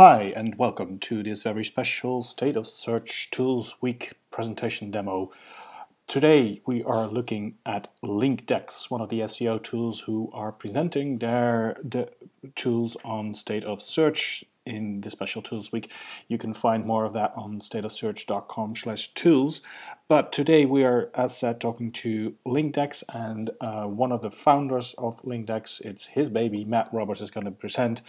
Hi, and welcome to this very special State of Search Tools Week presentation demo. Today we are looking at LinkDex, one of the SEO tools who are presenting their the tools on State of Search in the special tools week. You can find more of that on stateofsearch.com slash tools. But today we are, as said, talking to LinkDex and uh, one of the founders of LinkDex, it's his baby, Matt Roberts, is going to present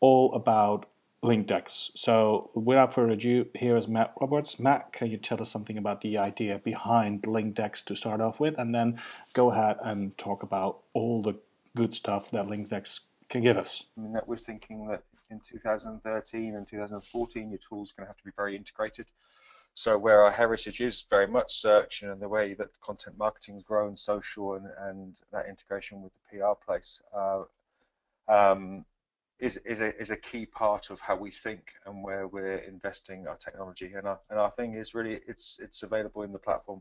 all about LinkDex. So without further ado, here is Matt Roberts. Matt, can you tell us something about the idea behind LinkDex to start off with, and then go ahead and talk about all the good stuff that LinkDex can give us? I mean, that we're thinking that in 2013 and 2014, your tool's going to have to be very integrated. So where our heritage is very much search and the way that content marketing has grown, social, and, and that integration with the PR place. Uh, um, is, is, a, is a key part of how we think and where we're investing our technology. And our, and our thing is really it's it's available in the platform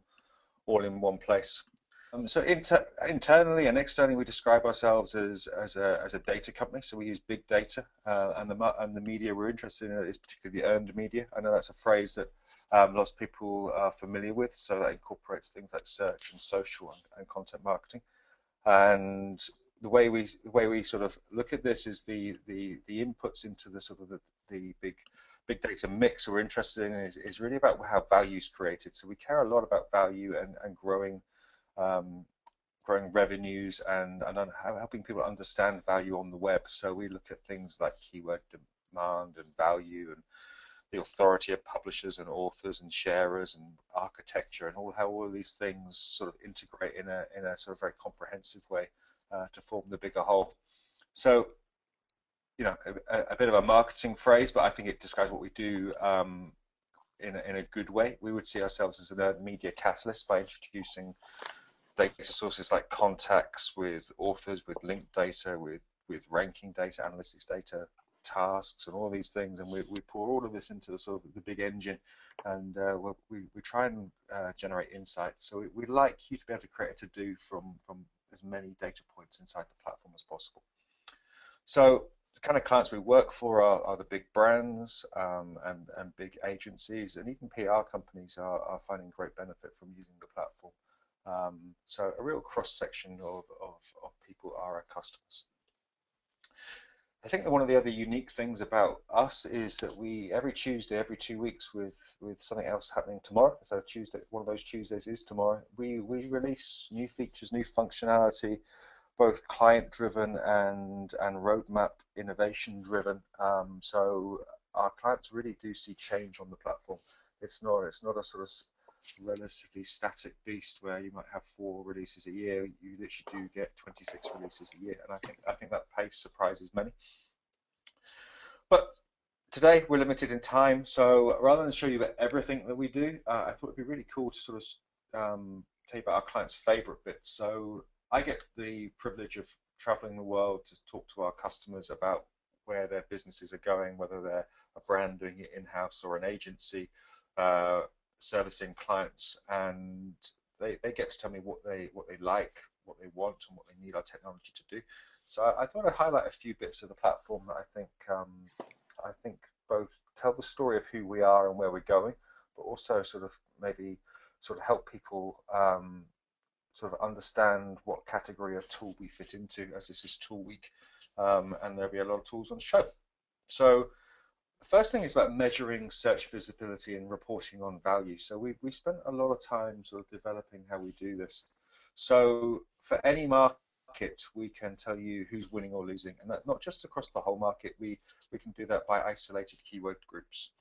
all in one place. Um, so inter, internally and externally, we describe ourselves as, as, a, as a data company. So we use big data, uh, and the and the media we're interested in is particularly the earned media. I know that's a phrase that um, lots of people are familiar with. So that incorporates things like search and social and, and content marketing. And the way we the way we sort of look at this is the the the inputs into the sort of the, the big big data mix we're interested in is, is really about how value is created. So we care a lot about value and, and growing um, growing revenues and, and helping people understand value on the web. So we look at things like keyword demand and value and the authority of publishers and authors and sharers and architecture and all how all these things sort of integrate in a in a sort of very comprehensive way uh, to form the bigger whole. So, you know, a, a, bit of a marketing phrase, but I think it describes what we do um, in, a, in a good way. We would see ourselves as a media catalyst by introducing data sources like contacts with authors, with linked data, with with ranking data, analytics data, tasks, and all these things, and we, we pour all of this into the sort of the big engine, and uh, we, we try and uh, generate insights. So we, would like you to be able to create a to-do from from as many data points inside the platform as possible. So the kind of clients we work for are, are the big brands um, and, and big agencies, and even PR companies are, are finding great benefit from using the platform. Um, so a real cross section of, of, of people are our customers. I think that one of the other unique things about us is that we every Tuesday, every two weeks, with with something else happening tomorrow. So Tuesday, one of those Tuesdays is tomorrow. We we release new features, new functionality, both client-driven and and roadmap innovation-driven. Um, so our clients really do see change on the platform. It's not it's not a sort of relatively static beast where you might have four releases a year. You literally do get 26 releases a year, and I think I think that pace surprises many. But today we're limited in time, so rather than show you everything that we do, uh, I thought it'd be really cool to sort of um, tell you about our clients' favorite bits. So I get the privilege of traveling the world to talk to our customers about where their businesses are going, whether they're a brand doing it in-house or an agency. Uh, servicing clients, and they, they get to tell me what they what they like, what they want, and what they need our technology to do. So I, I thought I'd highlight a few bits of the platform that I think um, I think both tell the story of who we are and where we're going, but also sort of maybe sort of help people um, sort of understand what category of tool we fit into, as this is Tool Week, um, and there'll be a lot of tools on the show. So the first thing is about measuring search visibility and reporting on value. So we we spent a lot of time sort of developing how we do this. So for any market, we can tell you who's winning or losing, and that not just across the whole market. We we can do that by isolated keyword groups,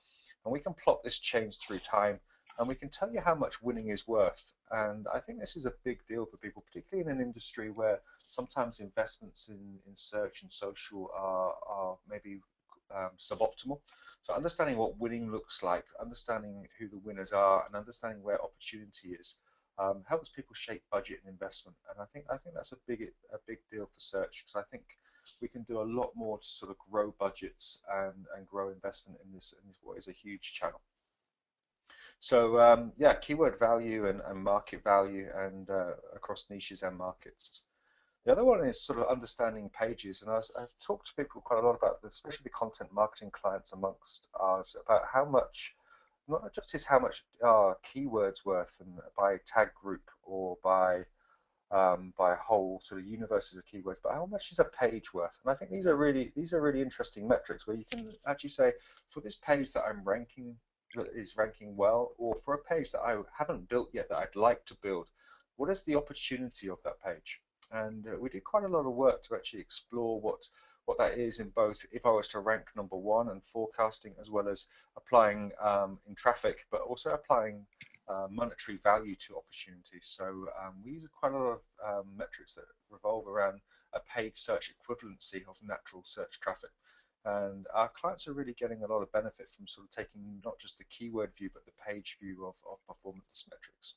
and we can plot this change through time, and we can tell you how much winning is worth. And I think this is a big deal for people, particularly in an industry where sometimes investments in, in search and social are, are maybe um, suboptimal. So understanding what winning looks like, understanding who the winners are, and understanding where opportunity is um, helps people shape budget and investment. And I think I think that's a big a big deal for search because I think we can do a lot more to sort of grow budgets and, and grow investment in this in this what is a huge channel. So um, yeah, keyword value and, and market value and uh, across niches and markets. The other one is sort of understanding pages, and I've, I've talked to people quite a lot about this, especially content marketing clients amongst us, about how much, not just is how much are keywords worth and by tag group or by um, by whole sort of universes of keywords, but how much is a page worth? And I think these are really these are really interesting metrics where you can actually say for this page that I'm ranking that is ranking well, or for a page that I haven't built yet that I'd like to build, what is the opportunity of that page? And uh, we did quite a lot of work to actually explore what what that is in both if I was to rank number one and forecasting as well as applying um, in traffic, but also applying uh, monetary value to opportunities. So um, we use quite a lot of um, metrics that revolve around a paid search equivalency of natural search traffic. And our clients are really getting a lot of benefit from sort of taking not just the keyword view, but the page view of, of performance metrics.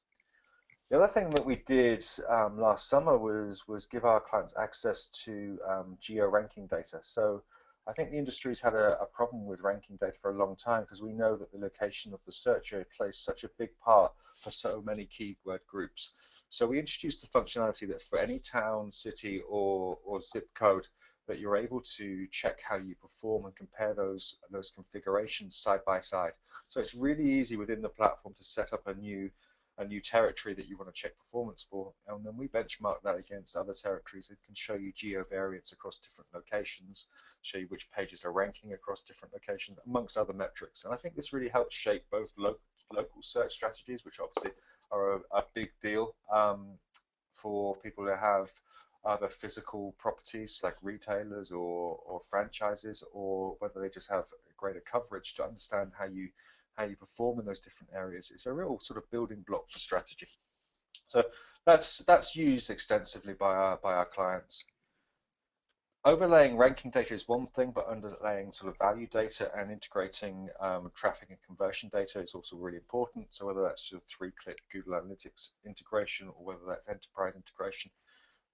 The other thing that we did um, last summer was was give our clients access to um, geo ranking data. So I think the industry's had a, a, problem with ranking data for a long time because we know that the location of the search area plays such a big part for so many keyword groups. So we introduced the functionality that for any town, city, or, or zip code, that you're able to check how you perform and compare those those configurations side by side. So it's really easy within the platform to set up a new a new territory that you want to check performance for, and then we benchmark that against other territories. It can show you geo variance across different locations, show you which pages are ranking across different locations, amongst other metrics. And I think this really helps shape both lo local search strategies, which obviously are a, a big deal um, for people who have other physical properties like retailers or, or franchises, or whether they just have greater coverage to understand how you how you perform in those different areas. It's a real sort of building block for strategy. So that's that's used extensively by our by our clients. Overlaying ranking data is one thing, but underlaying sort of value data and integrating um, traffic and conversion data is also really important. So whether that's sort of three-click Google Analytics integration or whether that's enterprise integration,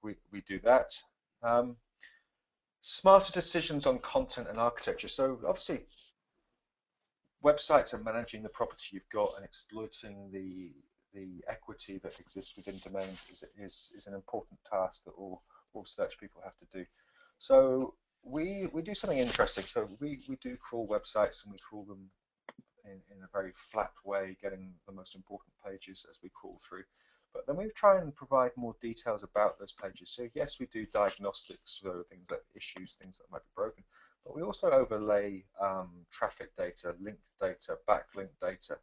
we, we do that. Um, smarter decisions on content and architecture. So obviously websites are managing the property you've got and exploiting the the equity that exists within domains is, is, is an important task that all, all search people have to do. So we, we do something interesting. So we, we do crawl websites and we crawl them in, in a very flat way, getting the most important pages as we crawl through. But then we try and provide more details about those pages. So yes, we do diagnostics for things like issues, things that might be broken. But we also overlay um, traffic data, link data, backlink data,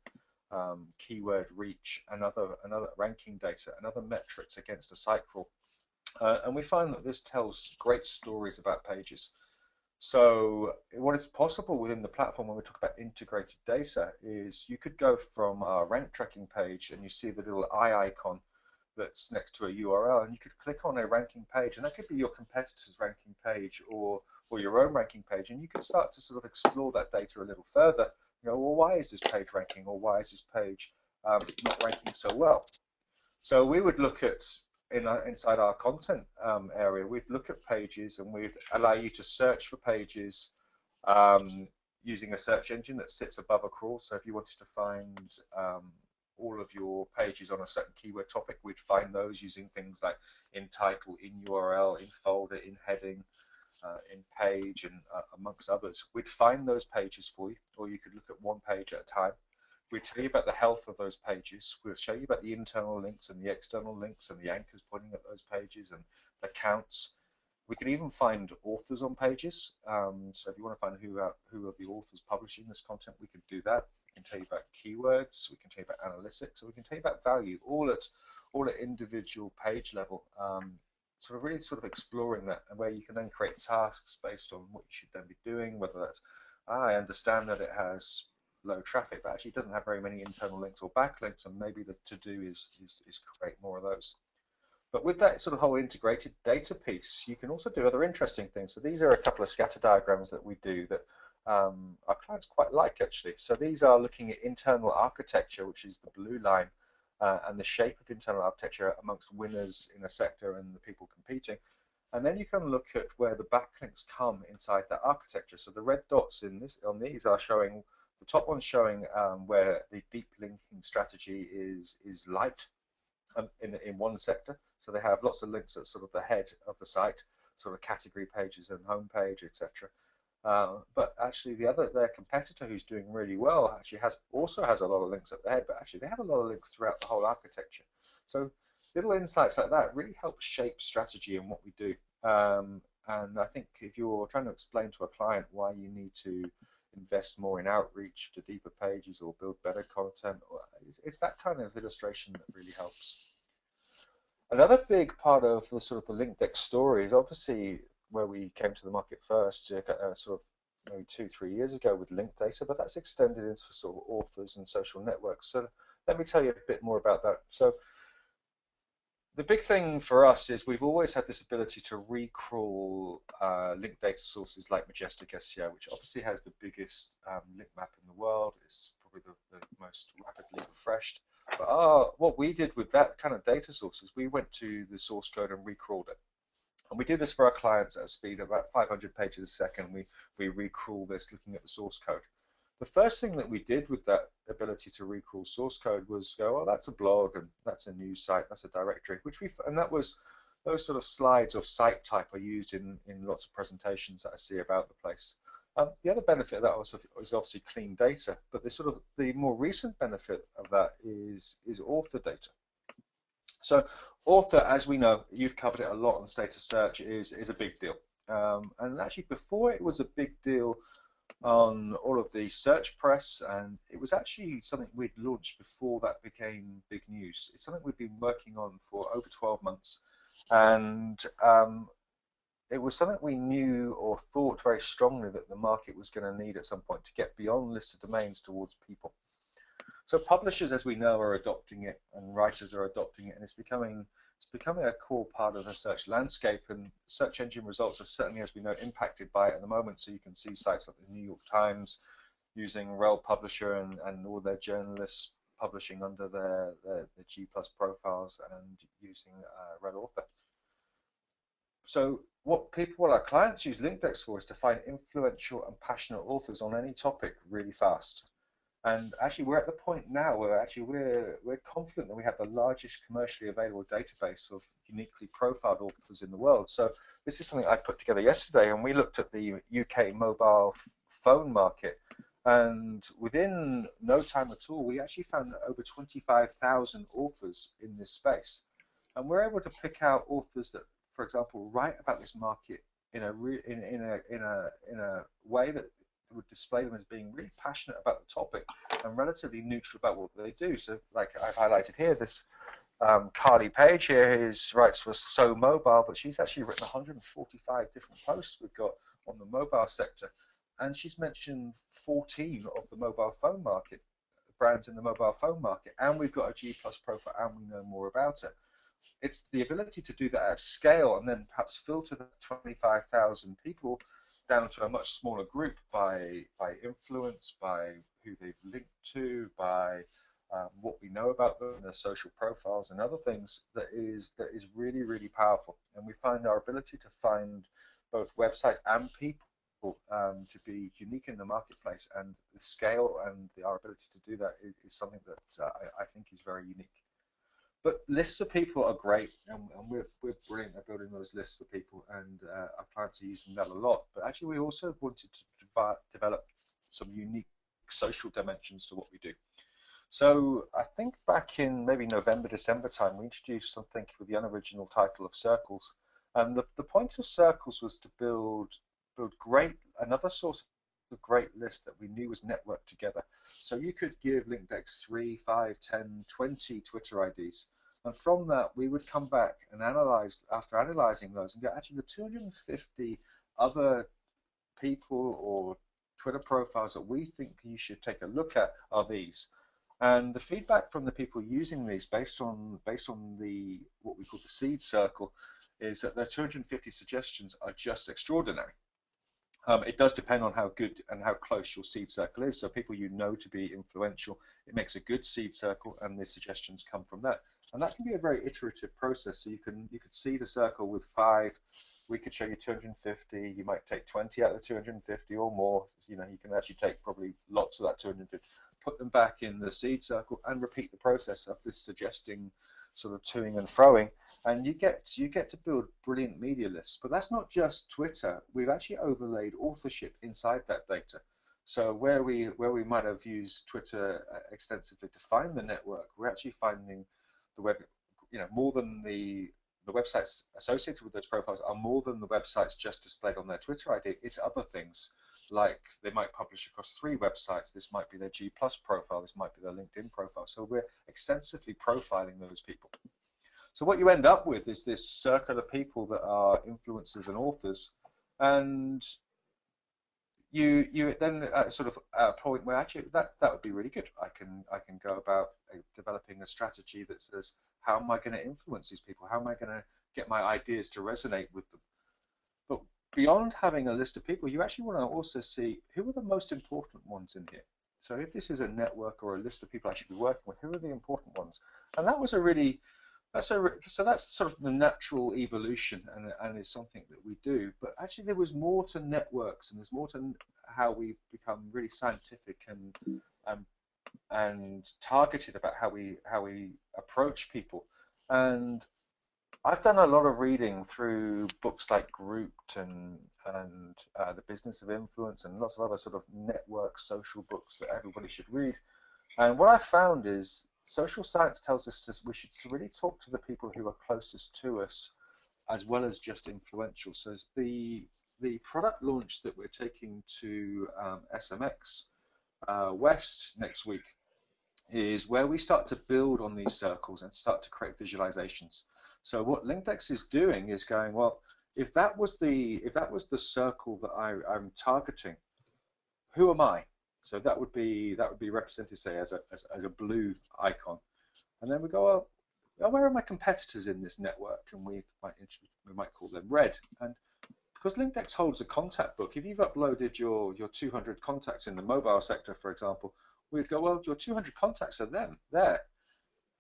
um, keyword reach, and other, another ranking data, and other metrics against a site crawl. Uh, and we find that this tells great stories about pages. So what is possible within the platform when we talk about integrated data is you could go from our rank tracking page and you see the little eye icon that's next to a URL, and you could click on a ranking page, and that could be your competitor's ranking page or or your own ranking page, and you could start to sort of explore that data a little further. You know, well, why is this page ranking, or why is this page um, not ranking so well? So we would look at in our, inside our content um, area, we'd look at pages, and we'd allow you to search for pages um, using a search engine that sits above a crawl. So if you wanted to find um, all of your pages on a certain keyword topic, we'd find those using things like in title, in URL, in folder, in heading, uh, in page, and uh, amongst others. We'd find those pages for you, or you could look at one page at a time. We'd tell you about the health of those pages. We'll show you about the internal links and the external links and the anchors pointing at those pages and the counts. We can even find authors on pages. Um, so if you want to find who are, who are the authors publishing this content, we can do that. We can tell you about keywords, we can tell you about analytics, So we can tell you about value, all at all at individual page level. Um, sort of really sort of exploring that and where you can then create tasks based on what you should then be doing, whether that's ah, I understand that it has low traffic, but actually doesn't have very many internal links or backlinks, and maybe the to do is, is, is create more of those. But with that sort of whole integrated data piece, you can also do other interesting things. So these are a couple of scatter diagrams that we do that um, our clients quite like actually. So these are looking at internal architecture, which is the blue line, uh, and the shape of internal architecture amongst winners in a sector and the people competing. And then you can look at where the backlinks come inside that architecture. So the red dots in this on these are showing the top one's showing um, where the deep linking strategy is is light, in, in one sector. So they have lots of links at sort of the head of the site, sort of category pages and homepage, etc. Uh, but actually, the other their competitor who's doing really well actually has also has a lot of links at the head, but actually they have a lot of links throughout the whole architecture. So little insights like that really help shape strategy and what we do. Um, and I think if you're trying to explain to a client why you need to invest more in outreach to deeper pages or build better content, it's, that kind of illustration that really helps. Another big part of the sort of the LinkDex story is obviously where we came to the market first, uh, sort of maybe two, three years ago with link data, but that's extended into sort of authors and social networks. So let me tell you a bit more about that. So the big thing for us is we've always had this ability to recrawl uh, link data sources like Majestic SEO, which obviously has the biggest um, link map in the world. It's probably the, the most rapidly refreshed. But our, what we did with that kind of data source is we went to the source code and recrawled it. And we do this for our clients at a speed of about 500 pages a second. We, we recrawl this looking at the source code. The first thing that we did with that ability to recrawl source code was go, oh, that's a blog and that's a news site, that's a directory, which we and that was those sort of slides of site type are used in, in lots of presentations that I see about the place. Um, the other benefit of that was, is obviously clean data, but the sort of the more recent benefit of that is is author data. So author, as we know, you've covered it a lot on State of Search, is, is a big deal. Um, and actually before it was a big deal on all of the search press and it was actually something we'd launched before that became big news. It's something we've been working on for over 12 months and um, it was something we knew or thought very strongly that the market was going to need at some point to get beyond listed domains towards people. So publishers, as we know, are adopting it, and writers are adopting it, and it's becoming it's becoming a core part of the search landscape. And search engine results are certainly, as we know, impacted by it at the moment. So you can see sites like the New York Times using Rel Publisher and, and all their journalists publishing under their, their, their G plus profiles and using uh, Rel Author. So what people, our clients use LinkDex for is to find influential and passionate authors on any topic really fast. And actually, we're at the point now where actually we're we're confident that we have the largest commercially available database of uniquely profiled authors in the world. So this is something I put together yesterday, and we looked at the UK mobile phone market, and within no time at all, we actually found over 25,000 authors in this space, and we're able to pick out authors that, for example, write about this market in a in, in a in a in a way that would display them as being really passionate about the topic and relatively neutral about what they do. So, like I've highlighted here, this um, Carly Page here, whose writes for So Mobile, but she's actually written 145 different posts we've got on the mobile sector, and she's mentioned 14 of the mobile phone market brands in the mobile phone market, and we've got a G plus profile, and we know more about it. It's the ability to do that at scale, and then perhaps filter the 25,000 people down to a much smaller group by by influence, by who they've linked to, by um, what we know about them, their social profiles, and other things that is that is really really powerful. And we find our ability to find both websites and people um, to be unique in the marketplace, and the scale and the, our ability to do that is, is something that uh, I, I think is very unique. But lists of people are great, and, and, we're, we're brilliant at building those lists for people, and uh, our clients are using that a lot. But actually, we also wanted to develop some unique social dimensions to what we do. So I think back in maybe November, December time, we introduced something with the unoriginal title of Circles. And the, the point of Circles was to build build great another source of great list that we knew was networked together. So you could give LinkDex 3, 5, 10, 20 Twitter IDs. And from that, we would come back and analyze, after analyzing those, and go, actually the 250 other people or Twitter profiles that we think you should take a look at are these. And the feedback from the people using these, based on based on the what we call the seed circle, is that their 250 suggestions are just extraordinary. Um, it does depend on how good and how close your seed circle is. So people you know to be influential, it makes a good seed circle, and the suggestions come from that. And that can be a very iterative process. So you can you could seed a circle with five. We could show you 250. You might take 20 out of the 250 or more. You know, you can actually take probably lots of that 250, put them back in the seed circle, and repeat the process of this suggesting sort of toing and froing, and you get you get to build brilliant media lists. But that's not just Twitter. We've actually overlaid authorship inside that data. So where we where we might have used Twitter uh, extensively to find the network, we're actually finding the web, you know, more than the the websites associated with those profiles are more than the websites just displayed on their Twitter ID. It's other things like they might publish across three websites. This might be their G Plus profile. This might be their LinkedIn profile. So we're extensively profiling those people. So what you end up with is this circle of people that are influencers and authors, and you you then sort of a point where actually that that would be really good. I can I can go about uh, developing a strategy that says how am I going to influence these people? How am I going to get my ideas to resonate with them? But beyond having a list of people, you actually want to also see who are the most important ones in here. So if this is a network or a list of people I should be working with, who are the important ones? And that was a really that's a, so that's sort of the natural evolution and, and is something that we do. But actually, there was more to networks, and there's more to how we become really scientific and um, and targeted about how we how we approach people. And I've done a lot of reading through books like Grouped and and uh, The Business of Influence and lots of other sort of network social books that everybody should read. And what I found is social science tells us that we should really talk to the people who are closest to us as well as just influential. So the the product launch that we're taking to um, SMX uh, West next week is where we start to build on these circles and start to create visualizations. So what LinkDex is doing is going, well, if that was the if that was the circle that I, I'm targeting, who am I? So that would be that would be represented, say, as a as, as a blue icon, and then we go, well, where are my competitors in this network? And we might we might call them red. And because LinkDex holds a contact book, if you've uploaded your your 200 contacts in the mobile sector, for example, we'd go, well, your 200 contacts are them there.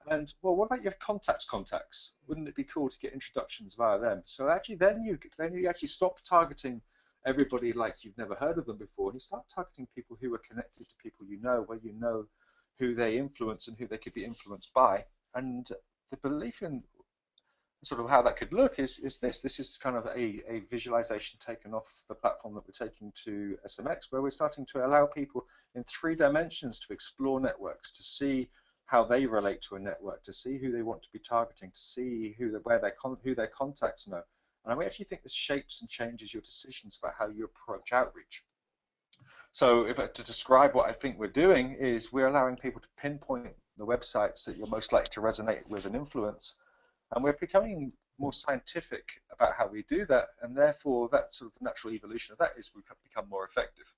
And well, what about your contacts contacts? Wouldn't it be cool to get introductions via them? So actually, then you then you actually stop targeting everybody like you've never heard of them before, and you start targeting people who are connected to people you know, where you know who they influence and who they could be influenced by. And the belief in sort of how that could look is, is this. This is kind of a, a visualization taken off the platform that we're taking to SMX, where we're starting to allow people in three dimensions to explore networks, to see how they relate to a network, to see who they want to be targeting, to see who where their con, who their contacts know, and we actually think this shapes and changes your decisions about how you approach outreach. So if to describe what I think we're doing is we're allowing people to pinpoint the websites that you're most likely to resonate with and influence, and we're becoming more scientific about how we do that, and therefore that sort of natural evolution of that is we become more effective.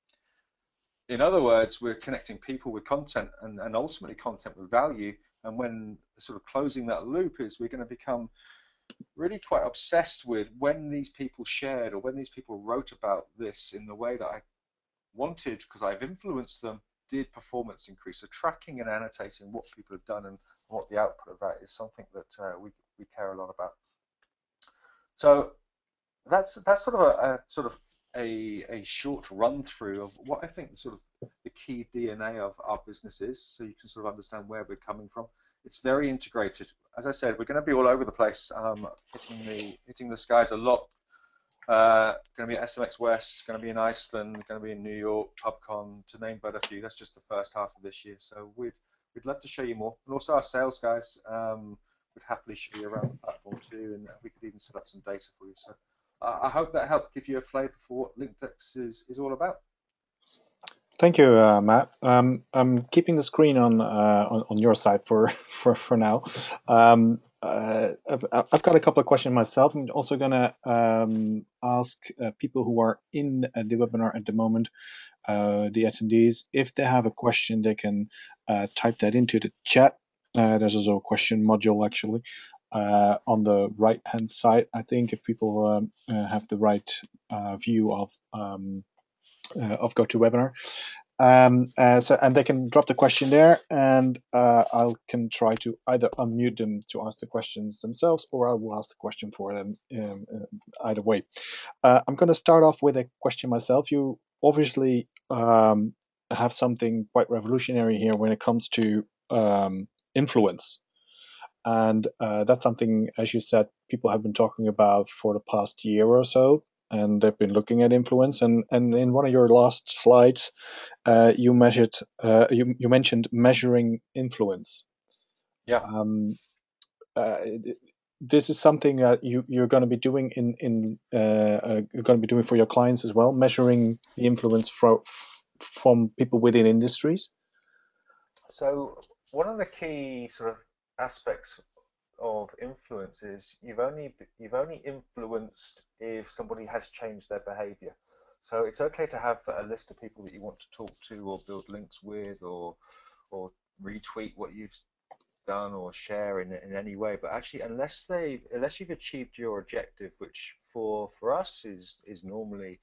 In other words, we're connecting people with content and, and ultimately content with value, and when sort of closing that loop is we're going to become really quite obsessed with when these people shared or when these people wrote about this in the way that I wanted because I've influenced them did performance increase. So tracking and annotating what people have done and what the output of that is something that uh, we, we care a lot about. So that's that's sort of a, a sort of a, a short run through of what I think sort of the key DNA of our business is, so you can sort of understand where we're coming from. It's very integrated. As I said, we're going to be all over the place, um, hitting the hitting the skies a lot. Uh, going to be at SMX West, going to be in Iceland, going to be in New York, PubCon, to name but a few. That's just the first half of this year. So we'd we'd love to show you more, and also our sales guys um, would happily show you around the platform too, and we could even set up some data for you. So uh, I hope that helped give you a flavour for what LinkDex is is all about. Thank you, uh, Matt. Um, I'm keeping the screen on, uh, on, on your side for for for now. Um, uh, I've, I've, got a couple of questions myself. I'm also gonna um, ask uh, people who are in uh, the webinar at the moment, uh, the attendees, if they have a question, they can type that into the chat. There's also a question module actually on the right hand side. I think if people um, have the right view of um, uh, of GoToWebinar. Um, uh, so, and they can drop the question there, and uh, I can try to either unmute them to ask the questions themselves, or I will ask the question for them. Um, uh, either way, uh, I'm going to start off with a question myself. You obviously um, have something quite revolutionary here when it comes to um, influence. and uh, that's something, as you said, people have been talking about for the past year or so, and they've been looking at influence. And and in one of your last slides, uh, you measured, uh, you you mentioned measuring influence. Yeah. Um, uh, this is something that you you're going to be doing in in uh, uh, you're going to be doing for your clients as well, measuring the influence from from people within industries. So one of the key sort of aspects of influence is you've only you've only influenced if somebody has changed their behavior. So it's okay to have a list of people that you want to talk to or build links with or or retweet what you've done or share in, in any way but actually unless they unless you've achieved your objective which for for us is is normally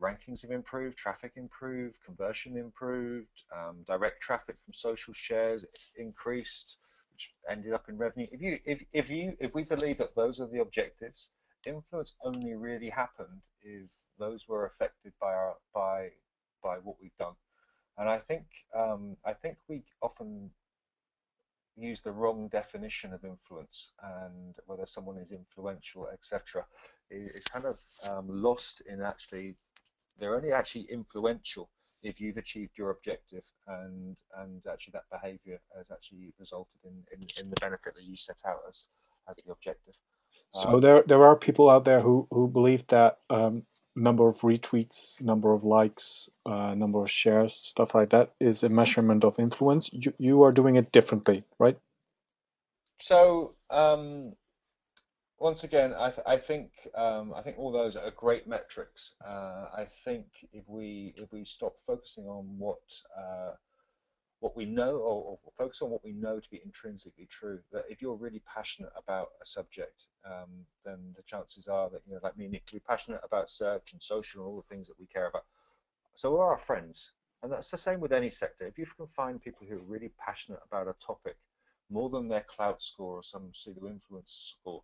rankings have improved traffic improved conversion improved um, direct traffic from social shares increased which ended up in revenue if you if, if you if we believe that those are the objectives influence only really happened if those were affected by our by by what we've done and I think um, I think we often use the wrong definition of influence and whether someone is influential, etc., It's kind of um, lost in actually they're only actually influential if you've achieved your objective and and actually that behavior has actually resulted in, in, in the benefit that you set out as as the objective. So um, there there are people out there who who believe that um, number of retweets, number of likes, uh, number of shares, stuff like that is a measurement of influence. You, you are doing it differently, right? So um, once again, I, th I think um, I think all those are great metrics. Uh, I think if we if we stop focusing on what uh, what we know or, or, focus on what we know to be intrinsically true. That if you're really passionate about a subject, um, then the chances are that you know, like me, Nick, we're passionate about search and social and all the things that we care about. So we're our friends, and that's the same with any sector. If you can find people who are really passionate about a topic more than their Klout score or some pseudo influence score,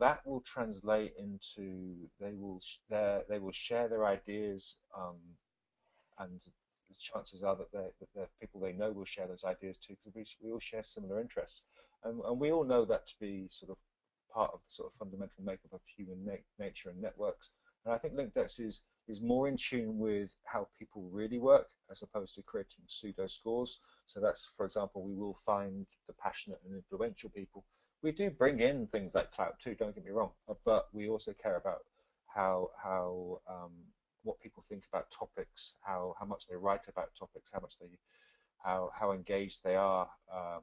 that will translate into they will they will share their ideas um, and the chances are that, the people they know will share those ideas too, because we, we all share similar interests. And, and we all know that to be sort of part of the sort of fundamental makeup of human na nature and networks. And I think LinkDex is, is more in tune with how people really work as opposed to creating pseudo scores. So that's, for example, we will find the passionate and influential people. We do bring in things like Klout too, don't get me wrong, but we also care about how, how um, what people think about topics, how how much they write about topics, how much they how how engaged they are. Um,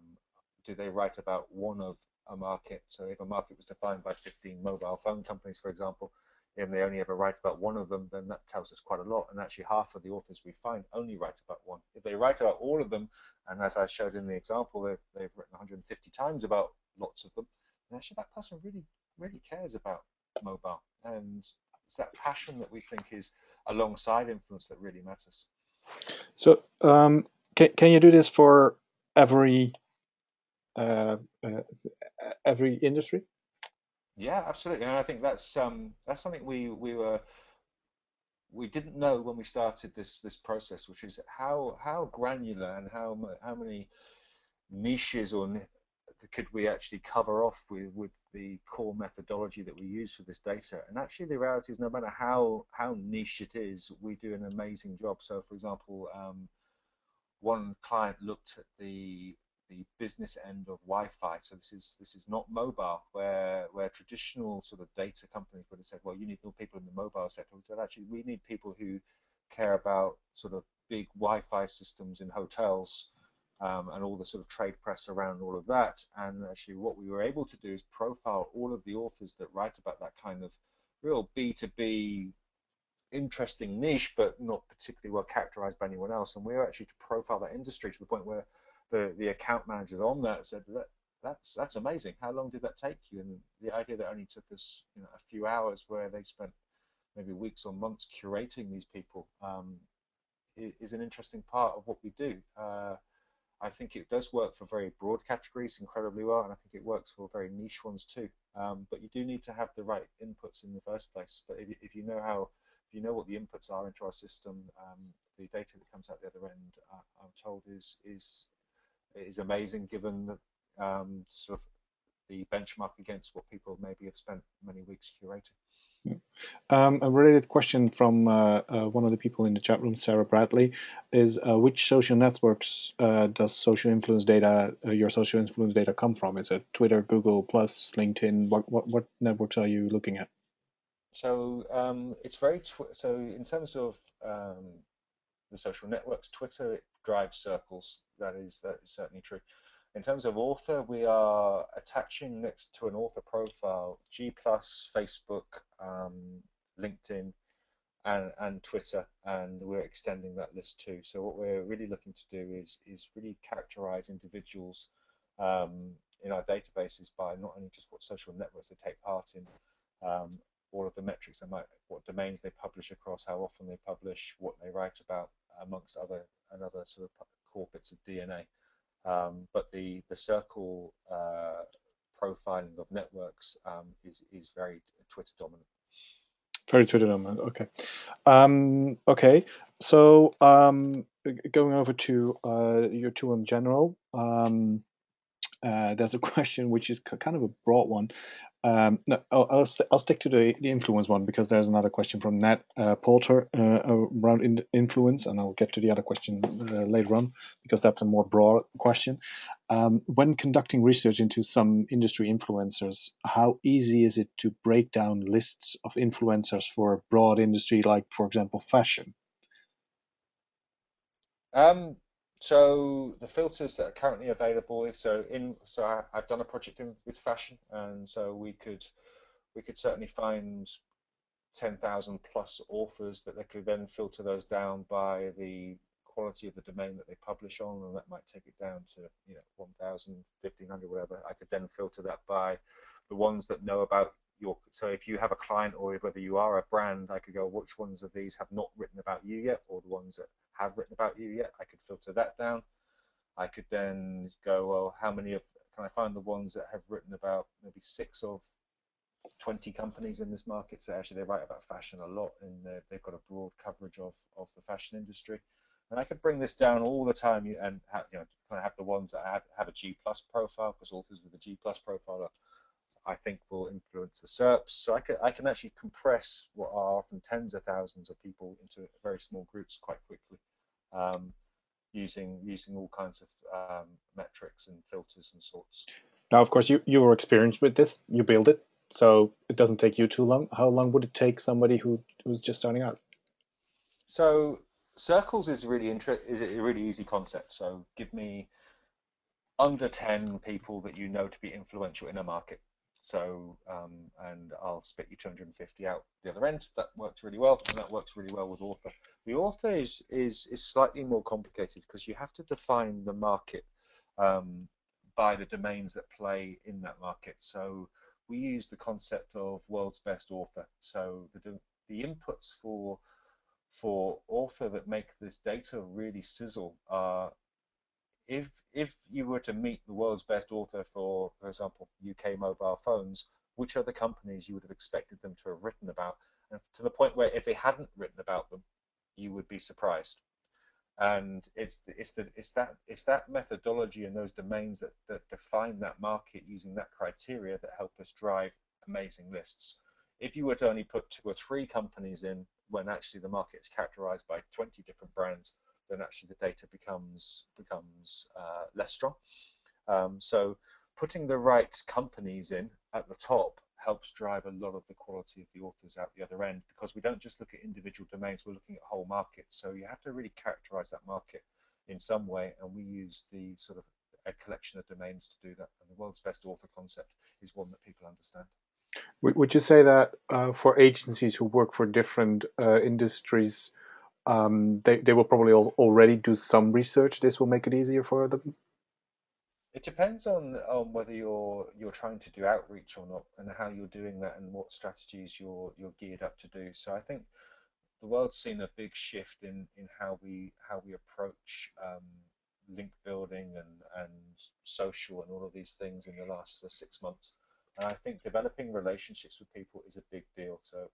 do they write about one of a market? So if a market was defined by 15 mobile phone companies, for example, and they only ever write about one of them, then that tells us quite a lot. And actually, half of the authors we find only write about one. If they write about all of them, and as I showed in the example, they've, they've written 150 times about lots of them, then actually that person really, really cares about mobile. And it's that passion that we think is alongside influence that really matters. So, um, can, can you do this for every uh, uh, every industry? Yeah, absolutely, and I think that's um, that's something we we were we didn't know when we started this this process, which is how how granular and how how many niches or could we actually cover off with, with the core methodology that we use for this data? And actually, the reality is, no matter how how niche it is, we do an amazing job. So, for example, um, one client looked at the the business end of Wi-Fi. So this is this is not mobile, where where traditional sort of data companies would have said, well, you need more people in the mobile sector. We said actually we need people who care about sort of big Wi-Fi systems in hotels um, and all the sort of trade press around all of that. And actually, what we were able to do is profile all of the authors that write about that kind of real B2B interesting niche, but not particularly well characterized by anyone else. And we were actually to profile that industry to the point where the, the account managers on that said, that, that's that's amazing. How long did that take you? And the idea that only took us you know, a few hours, where they spent maybe weeks or months curating these people, um, is an interesting part of what we do. Uh, I think it does work for very broad categories incredibly well, and I think it works for very niche ones too. Um, but you do need to have the right inputs in the first place. But if, if you know how, if you know what the inputs are into our system, um, the data that comes out the other end, uh, I'm told, is is is amazing given the um, sort of the benchmark against what people maybe have spent many weeks curating. Um, a related question from uh, uh, one of the people in the chat room, Sarah Bradley, is uh, which social networks uh, does social influence data, uh, your social influence data, come from? Is it Twitter, Google Plus, LinkedIn? What what what networks are you looking at? So um, it's very so in terms of um, the social networks, Twitter drives circles. That is that is certainly true. In terms of author, we are attaching next to an author profile G Plus, Facebook, um, LinkedIn, and, and Twitter, and we're extending that list too. So what we're really looking to do is is really characterize individuals um, in our databases by not only just what social networks they take part in, um, all of the metrics they might, what domains they publish across, how often they publish, what they write about, amongst other another sort of core bits of DNA. Um, but the the circle uh, profiling of networks um, is is very Twitter dominant. Very Twitter dominant. Okay. Um, okay. So um, going over to uh, your two in general, um, uh, there's a question which is kind of a broad one. Um, no, I'll, I'll, I'll, stick to the, the influence one because there's another question from Nat uh, Porter uh, around in influence, and I'll get to the other question uh, later on because that's a more broad question. Um, when conducting research into some industry influencers, how easy is it to break down lists of influencers for a broad industry like, for example, fashion? Um, so the filters that are currently available, so in so I, have done a project in, with fashion, and so we could we could certainly find 10,000 plus authors that they could then filter those down by the quality of the domain that they publish on, and that might take it down to you know 1,000, 1,500, whatever. I could then filter that by the ones that know about your. So if you have a client or whether you are a brand, I could go which ones of these have not written about you yet, or the ones that have written about you yet. I could filter that down. I could then go, well, how many of can I find the ones that have written about maybe six of 20 companies in this market? So actually, they write about fashion a lot, and they've got a broad coverage of of the fashion industry. And I could bring this down all the time and have, you know, kind of have the ones that have, have a G plus profile because authors with a G plus profile are I think will influence the SERPs. So I can, I can actually compress what are often tens of thousands of people into very small groups quite quickly, um, using using all kinds of um, metrics and filters and sorts. Now, of course, you you were experienced with this. You build it, so it doesn't take you too long. How long would it take somebody who was just starting out? So circles is really inter- is a really easy concept. So give me under 10 people that you know to be influential in a market. So, um, and I'll spit you 250 out the other end. That works really well, and that works really well with author. The author is is, is slightly more complicated because you have to define the market um, by the domains that play in that market. So we use the concept of world's best author. So the the inputs for for author that make this data really sizzle are if if you were to meet the world's best author for, for example, UK mobile phones, which other companies you would have expected them to have written about, and to the point where if they hadn't written about them, you would be surprised. And it's it's the it's that it's that methodology and those domains that, that define that market using that criteria that help us drive amazing lists. If you were to only put two or three companies in when actually the market is characterized by 20 different brands, then actually the data becomes becomes uh, less strong. Um, so putting the right companies in at the top helps drive a lot of the quality of the authors out the other end because we don't just look at individual domains, we're looking at whole markets. So you have to really characterize that market in some way, and we use the sort of a collection of domains to do that. And the world's best author concept is one that people understand. Would you say that uh, for agencies who work for different uh, industries, um, they, they will probably already do some research. This will make it easier for them. It depends on, on whether you're you're trying to do outreach or not, and how you're doing that, and what strategies you're you're geared up to do. So I think the world's seen a big shift in, in how we how we approach um, link building and and social and all of these things in the last six months. And I think developing relationships with people is a big deal. So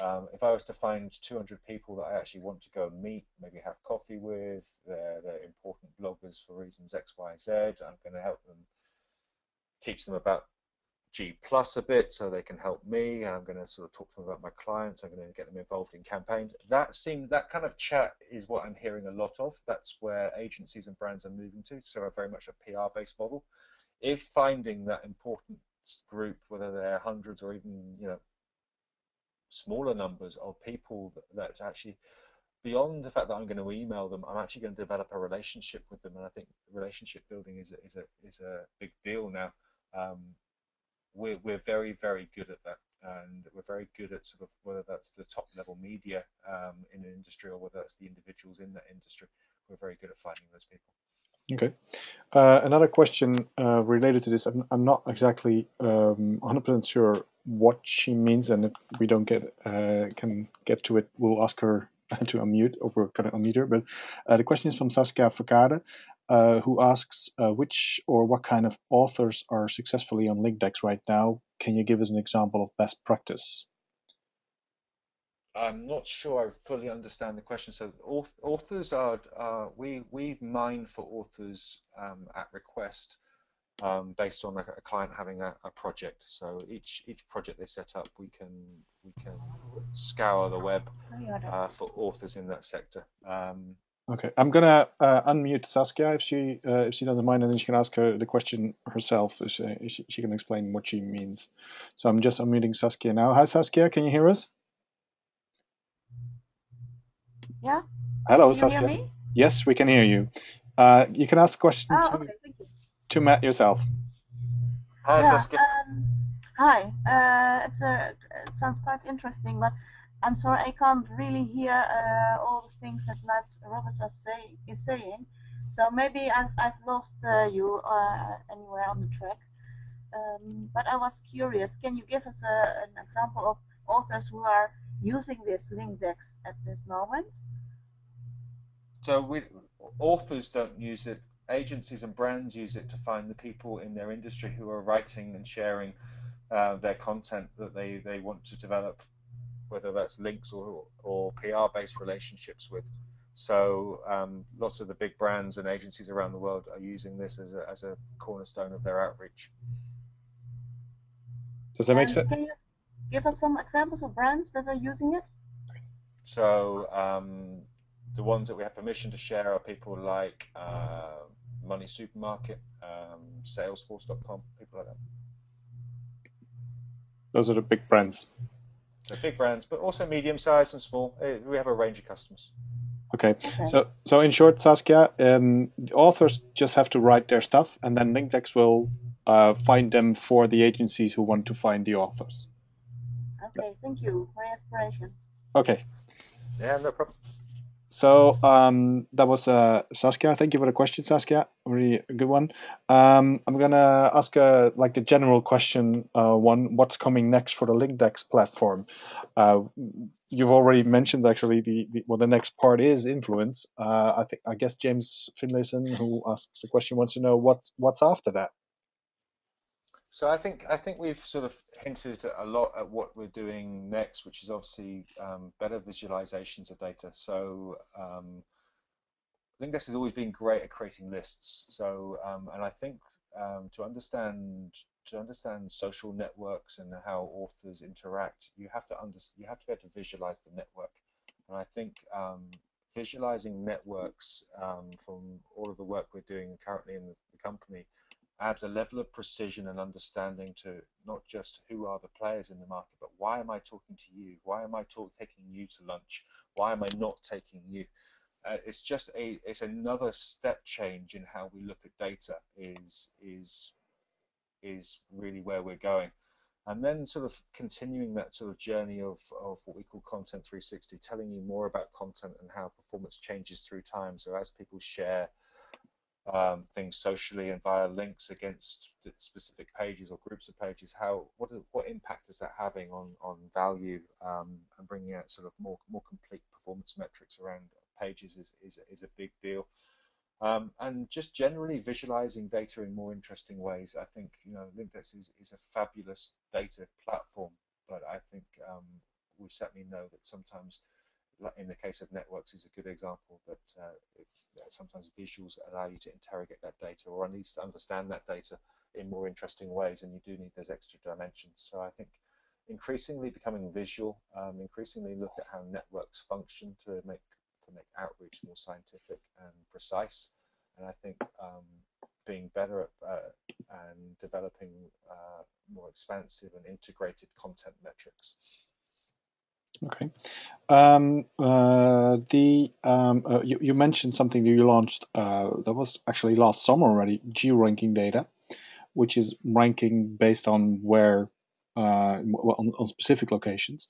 um, if I was to find 200 people that I actually want to go and meet, maybe have coffee with, they're, they're important bloggers for reasons X, Y, Z, I'm going to help them teach them about G Plus a bit so they can help me. I'm going to sort of talk to them about my clients. I'm going to get them involved in campaigns. That seemed that kind of chat is what I'm hearing a lot of. That's where agencies and brands are moving to. So very much a PR-based model. If finding that important group, whether they're hundreds or even you know smaller numbers of people that, that actually beyond the fact that I'm going to email them, I'm actually going to develop a relationship with them, and I think relationship building is a, is a is a big deal now. Um, we're, we're very, very good at that. And we're very good at sort of whether that's the top level media um, in an industry or whether that's the individuals in that industry. We're very good at finding those people. Okay. Uh, another question uh, related to this. I'm, I'm not exactly 100% um, sure what she means, and if we don't get uh, can get to it, we'll ask her to unmute, or we're going to unmute her. But uh, the question is from Saskia Verkade uh, who asks uh, which or what kind of authors are successfully on Linkdex right now. Can you give us an example of best practice? I'm not sure I fully understand the question. So authors are we we mine for authors um, at request um, based on a, a, client having a, a, project. So each each project they set up, we can we can scour the web uh, for authors in that sector. Um, Okay, I'm gonna uh, unmute Saskia if she uh, if she doesn't mind, and then she can ask her the question herself. If she, if she, she, can explain what she means. So I'm just unmuting Saskia now. Hi, Saskia. Can you hear us? Yeah. Hello, can Saskia. Yes, we can hear you. Uh, you can ask a question oh, okay, to Matt yourself. Hi, yeah, Saskia. Um, hi. Uh, it's a, it sounds quite interesting, but I'm sorry, I can't really hear uh, all the things that Matt Roberts say, is saying. So maybe I've, I've lost uh, you uh, anywhere on the track. Um, but I was curious, can you give us a, an example of authors who are using this Linkdex at this moment? So we, authors don't use it. Agencies and brands use it to find the people in their industry who are writing and sharing uh, their content that they, they want to develop whether that's links or, or PR-based relationships with. So um, lots of the big brands and agencies around the world are using this as a, as a cornerstone of their outreach. Does that make sense? Can you give us some examples of brands that are using it? So um, the ones that we have permission to share are people like uh, Money Supermarket, um, Salesforce.com, people like that. Those are the big brands. So big brands, but also medium sized and small. Uh, we have a range of customers. Okay. okay. So, so in short, Saskia, um, the authors just have to write their stuff, and then Linkdex will uh, find them for the agencies who want to find the authors. Okay, thank you for inspiration. Okay. Yeah, no problem. So um, that was uh, Saskia. Thank you for the question, Saskia. Really a good one. Um, I'm gonna ask a, like the general question. Uh, one, what's coming next for the Linkdex platform? Uh, you've already mentioned actually the, the, well the next part is influence. Uh, I think I guess James Finlayson, who asks the question, wants to know what's what's after that. So I think I think we've sort of hinted a lot at what we're doing next, which is obviously um, better visualizations of data. So um, Linkdex has always been great at creating lists. So um, and I think um, to understand to understand social networks and how authors interact, you have to under, you have to be able to visualize the network. And I think um, visualizing networks um, from all of the work we're doing currently in the company adds a level of precision and understanding to not just who are the players in the market, but why am I talking to you? Why am I talk, taking you to lunch? Why am I not taking you? Uh, it's just a it's another step change in how we look at data is is is really where we're going and then sort of continuing that sort of journey of, of what we call content 360 telling you more about content and how performance changes through time so as people share um, things socially and via links against specific pages or groups of pages, how what is what impact is that having on on value um, and bringing out sort of more more complete performance metrics around pages is is, is a big deal. Um, and just generally visualizing data in more interesting ways. I think you know Linkdex is, is a fabulous data platform, but I think um, we certainly know that sometimes, in the case of networks, is a good example that uh, sometimes visuals allow you to interrogate that data or at least to understand that data in more interesting ways, and you do need those extra dimensions. So I think increasingly becoming visual, um, increasingly look at how networks function to make to make outreach more scientific and precise. And I think um, being better at uh, and developing uh, more expansive and integrated content metrics. Okay. Um, uh, the um, uh, you, you, mentioned something that you launched uh, that was actually last summer already, geo-ranking data, which is ranking based on where uh, on, on, specific locations,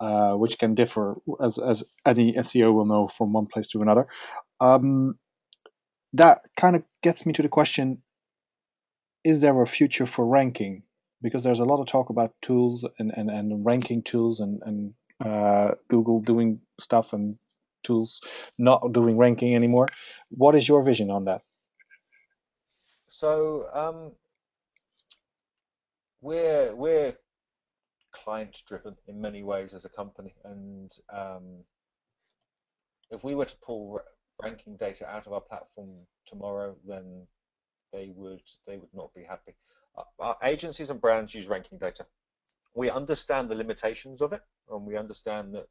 uh, which can differ as as any SEO will know from one place to another. Um, that kind of gets me to the question: Is there a future for ranking? Because there's a lot of talk about tools and, and, and ranking tools and, and uh, Google doing stuff and tools not doing ranking anymore. What is your vision on that? So um, we're we're client driven in many ways as a company, and um, if we were to pull ranking data out of our platform tomorrow, then they would they would not be happy. Our agencies and brands use ranking data. We understand the limitations of it, and we understand that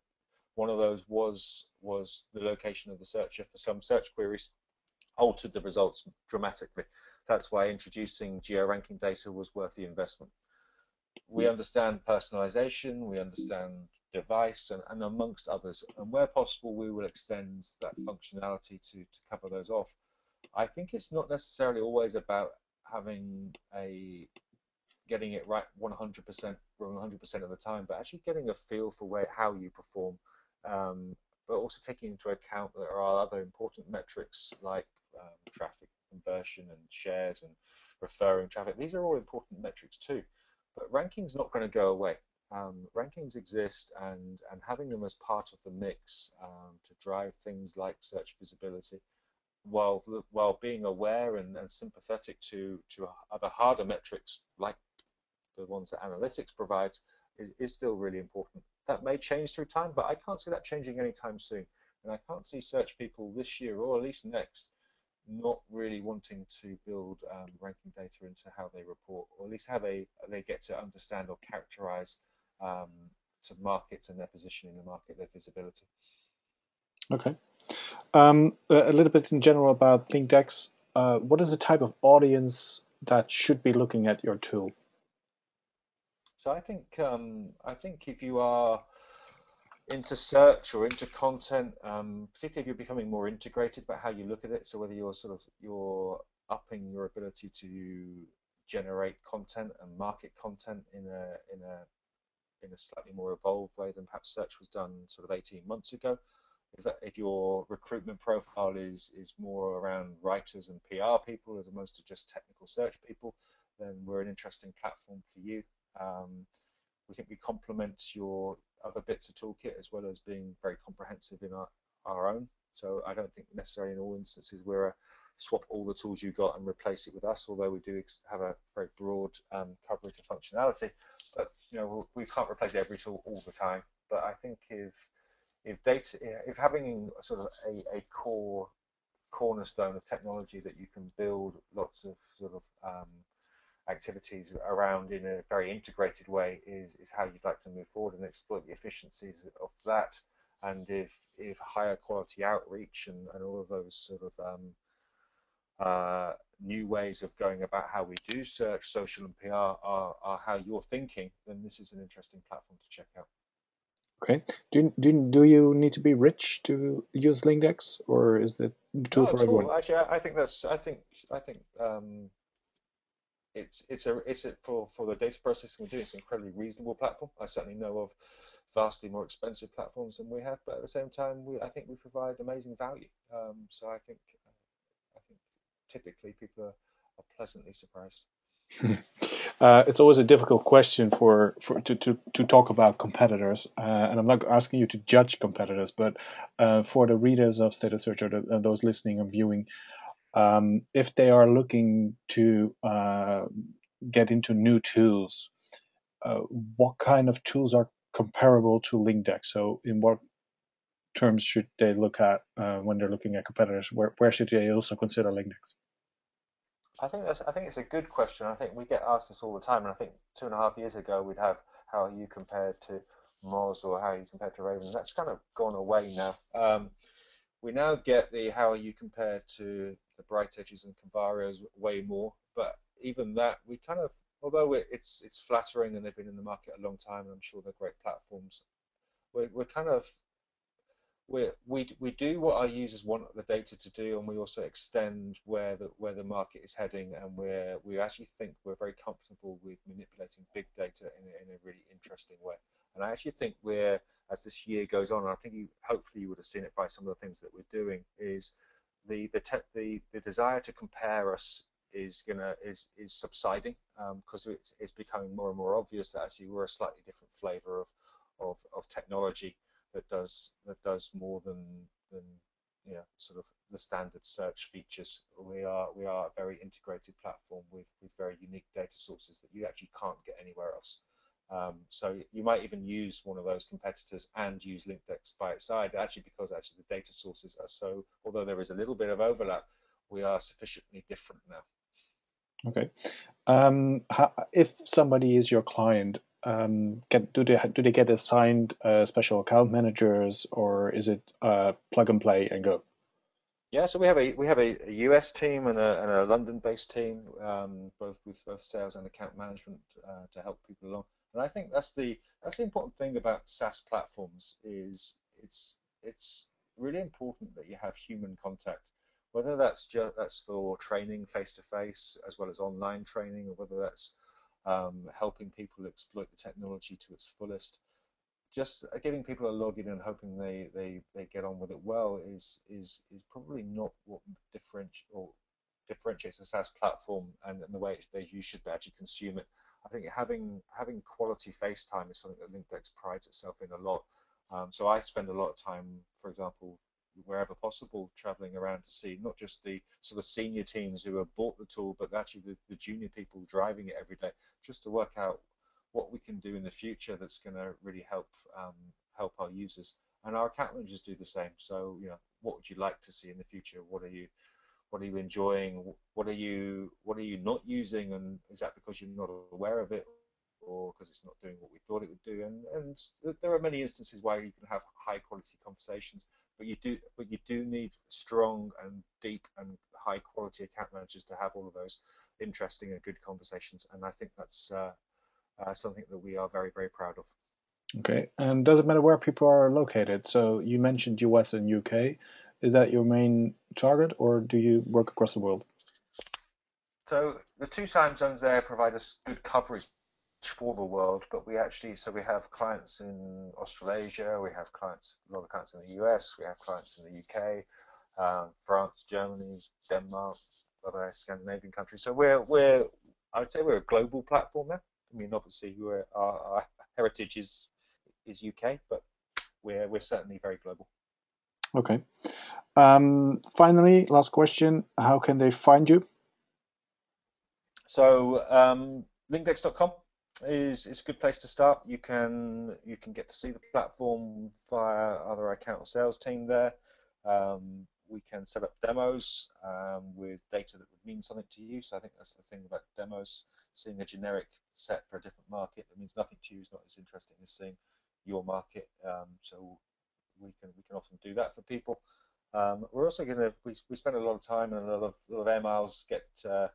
one of those was was the location of the searcher for some search queries altered the results dramatically. That's why introducing geo-ranking data was worth the investment. We understand personalization, we understand device, and, and amongst others. And where possible, we will extend that functionality to, to cover those off. I think it's not necessarily always about having a getting it right 100% 100% of the time, but actually getting a feel for where how you perform, um, but also taking into account that there are other important metrics like um, traffic conversion and shares and referring traffic. These are all important metrics too, but ranking's not going to go away. Um, rankings exist, and and having them as part of the mix um, to drive things like search visibility, while while being aware and, and sympathetic to to other harder metrics like the ones that analytics provides, is, is still really important. That may change through time, but I can't see that changing anytime soon. And I can't see search people this year, or at least next, not really wanting to build um, ranking data into how they report, or at least how they they get to understand or characterize um, to markets and their position in the market, their visibility. Okay. Um, a little bit in general about Linkdex. Uh, what is the type of audience that should be looking at your tool? So I think um, I think if you are into search or into content, um, particularly if you're becoming more integrated about how you look at it, so whether you're sort of you're upping your ability to generate content and market content in a in a in a slightly more evolved way than perhaps search was done sort of 18 months ago. If, that, if your recruitment profile is is more around writers and PR people as opposed to just technical search people, then we're an interesting platform for you. Um, we think we complement your other bits of toolkit as well as being very comprehensive in our, our own. So I don't think necessarily in all instances we're a swap all the tools you got and replace it with us, although we do have a very broad um, coverage of functionality. But you know we can't replace every tool all the time. But I think if if data, if having sort of a, a core cornerstone of technology that you can build lots of sort of um, activities around in a very integrated way is, is how you'd like to move forward and exploit the efficiencies of that. And if, if higher quality outreach and, and all of those sort of um, uh, new ways of going about how we do search, social and PR are, are how you're thinking, then this is an interesting platform to check out. Okay. Do, do, do you need to be rich to use Linkdex, or is the tool for everyone? Actually, I, I, think that's. I think. I think um, it's it's a it's a, for for the data processing we do. It's an incredibly reasonable platform. I certainly know of vastly more expensive platforms than we have, but at the same time, we I think we provide amazing value. Um, so I think I think typically people are, are pleasantly surprised. Uh, it's always a difficult question for, for to, to, to talk about competitors, uh, and I'm not asking you to judge competitors, but uh, for the readers of State of Search or the, those listening and viewing, um, if they are looking to uh, get into new tools, uh, what kind of tools are comparable to Linkdex? So, in what terms should they look at uh, when they're looking at competitors? Where, where should they also consider Linkdex? I think that's. I think it's a good question. I think we get asked this all the time, and I think two and a half years ago we'd have how are you compared to Moz or how are you compared to Raven. That's kind of gone away now. Um, we now get the how are you compared to the Bright Edges and Convarios way more, but even that we kind of although it's it's flattering and they've been in the market a long time and I'm sure they're great platforms, we're, we're kind of we we we do what our users want the data to do, and we also extend where the where the market is heading, and where we actually think we're very comfortable with manipulating big data in a, in a really interesting way. And I actually think we're as this year goes on, and I think you hopefully you would have seen it by some of the things that we're doing is the the the, the desire to compare us is gonna is is subsiding because um, it's, it's becoming more and more obvious that actually we're a slightly different flavor of of, of technology that does that does more than than you know sort of the standard search features. We are we are a very integrated platform with with very unique data sources that you actually can't get anywhere else. Um, so you might even use one of those competitors and use Linkdex by its side, actually because actually the data sources are so, although there is a little bit of overlap, we are sufficiently different now. Okay. Um, if somebody is your client, um, get do they do they get assigned uh, special account managers or is it uh, plug and play and go? Yeah, so we have a we have a, US team and a, and a London-based team, um, both with both sales and account management uh, to help people along. And I think that's the that's the important thing about SaaS platforms is it's it's really important that you have human contact, whether that's just that's for training face to face as well as online training, or whether that's um, helping people exploit the technology to its fullest. Just giving people a login and hoping they, they, they get on with it well is is is probably not what differentiates or differentiates a SaaS platform and, and the way that you should actually consume it. I think having having quality FaceTime is something that Linkdex prides itself in a lot. Um, so I spend a lot of time, for example, wherever possible, traveling around to see not just the sort of senior teams who have bought the tool, but actually the, the junior people driving it every day, just to work out what we can do in the future that's going to really help um, help our users. And our account managers do the same. So, you know, what would you like to see in the future? What are you what are you enjoying? What are you what are you not using? And is that because you're not aware of it, or because it's not doing what we thought it would do? And and there are many instances where you can have high quality conversations but you do but you do need strong and deep and high quality account managers to have all of those interesting and good conversations and I think that's uh, uh, something that we are very very proud of. Okay, and does it matter where people are located? So you mentioned US and UK. Is that your main target, or do you work across the world? So the two time zones there provide us good coverage for the world, but we actually so we have clients in Australasia, we have clients a lot of clients in the US, we have clients in the UK, um, France, Germany, Denmark, other Scandinavian countries. So we're we're I would say we're a global platform there. I mean, obviously, our, our heritage is is UK, but we're we're certainly very global. Okay. Um, finally, last question: How can they find you? So um, linkdex.com is is a good place to start. You can you can get to see the platform via other account sales team there. Um, we can set up demos um, with data that would mean something to you. So I think that's the thing about demos. Seeing a generic set for a different market that means nothing to you is not as interesting as seeing your market. Um, so we can we can often do that for people. Um, we're also going to we, we spend a lot of time and a lot of, lot of air miles get uh,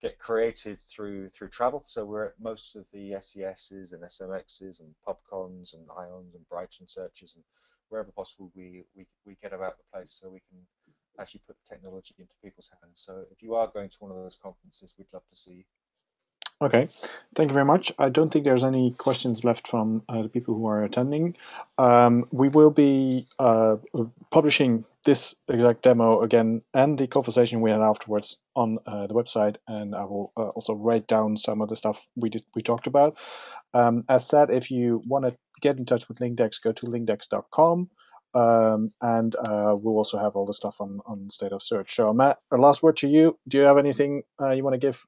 get created through through travel. So we're at most of the SESs and SMXs and PubCons and IONS and Brighton searches and wherever possible we, we, we get about the place so we can actually put the technology into people's hands. So if you are going to one of those conferences, we'd love to see. Okay, thank you very much. I don't think there's any questions left from uh, the people who are attending. Um, we will be uh, publishing this exact demo again and the conversation we had afterwards on uh, the website, and I will uh, also write down some of the stuff we did we talked about. Um, as said, if you want to get in touch with Linkdex, go to linkdex.com. Um, and uh, we'll also have all the stuff on, on state of search. So Matt, a last word to you. Do you have anything uh, you want to give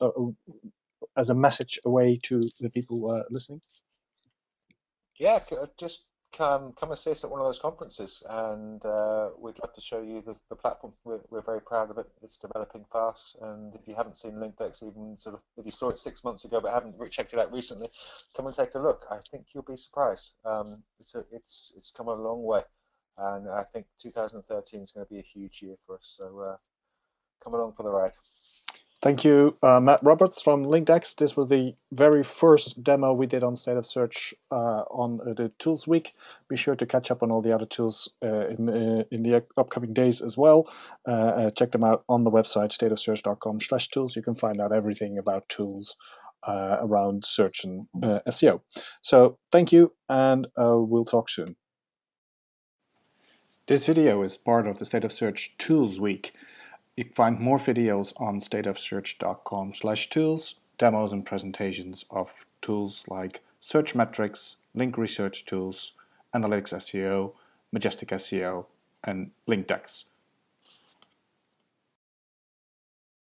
uh, uh, as a message away to the people uh, listening? Yeah, just come come and see us at one of those conferences, and uh, we'd love to show you the, the platform. We're, we're very proud of it. It's developing fast, and if you haven't seen Linkdex, even sort of if you saw it six months ago but haven't checked it out recently, come and take a look. I think you'll be surprised. Um, it's a, it's it's come a long way, and I think 2013 is going to be a huge year for us. So uh, come along for the ride. Thank you, uh, Matt Roberts from Linkdex. This was the very first demo we did on State of Search uh, on uh, the Tools Week. Be sure to catch up on all the other tools uh, in, uh, in the upcoming days as well. Uh, check them out on the website, stateofsearch.com slash tools. You can find out everything about tools around search and SEO. So thank you, and we'll talk soon. This video is part of the State of Search Tools Week. You can find more videos on stateofsearch.com slash tools, demos and presentations of tools like Searchmetrics, Link Research Tools, Analytics SEO, Majestic SEO, and Linkdex.